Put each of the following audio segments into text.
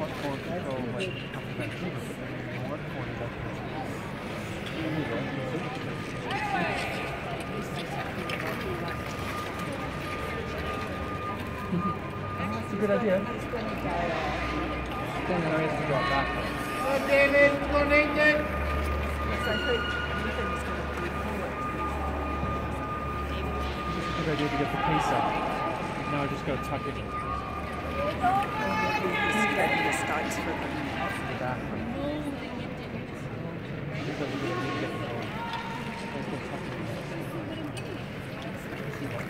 That's a good idea. Then there is to drop back. Go David, go Neithan. It's a good idea to get the pace up. Now just go tuck it into the starts for them. the back. Because we're going to get the ball. Let's go tuck it in. See what five. Keep up with it. Anything stupid. That's what he told me.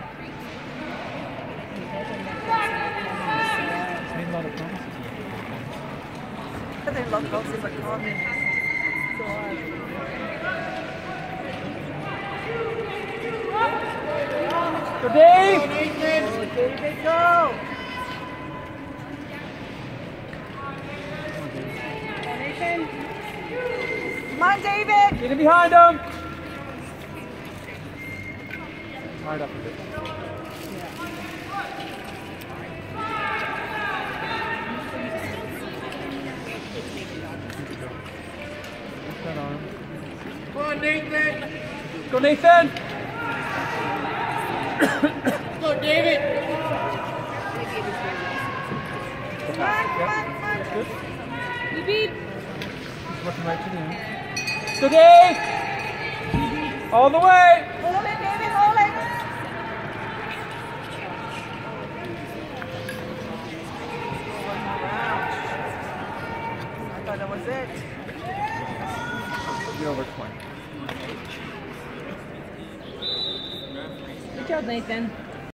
they love boxes like coming. So Go Dave! Go Neithan. David, go! Come on, David! Get in behind him! Hard up a bit. Lift that arm. Go on Neithan. Go Neithan! Go David. Come on, come on, come on! Good. You beat. He's working right to the end. Go Dave! All the way! Hold it, David, hold it! I thought that was it. Over 20. Good job, Neithan.